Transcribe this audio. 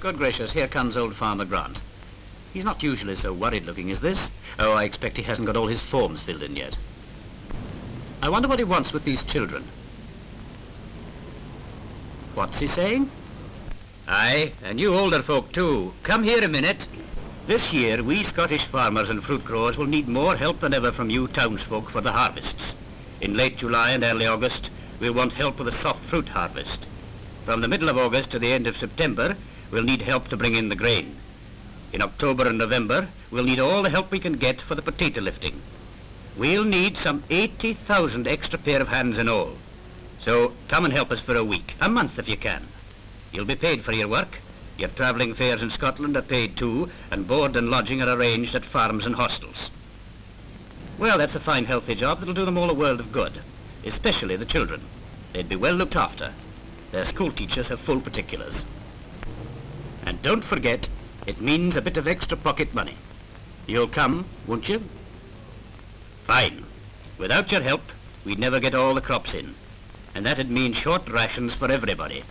Good gracious, here comes old Farmer Grant. He's not usually so worried looking as this. Oh, I expect he hasn't got all his forms filled in yet. I wonder what he wants with these children. What's he saying? Aye, and you older folk too. Come here a minute. This year, we Scottish farmers and fruit growers will need more help than ever from you townsfolk for the harvests. In late July and early August, we'll want help with the soft fruit harvest. From the middle of August to the end of September, we'll need help to bring in the grain. In October and November, we'll need all the help we can get for the potato lifting. We'll need some 80,000 extra pair of hands in all. So come and help us for a week, a month if you can. You'll be paid for your work. Your travelling fares in Scotland are paid too, and board and lodging are arranged at farms and hostels. Well, that's a fine healthy job that'll do them all a world of good, especially the children. They'd be well looked after. Their school teachers have full particulars. And don't forget, it means a bit of extra pocket money. You'll come, won't you? Fine. Without your help, we'd never get all the crops in. And that'd mean short rations for everybody.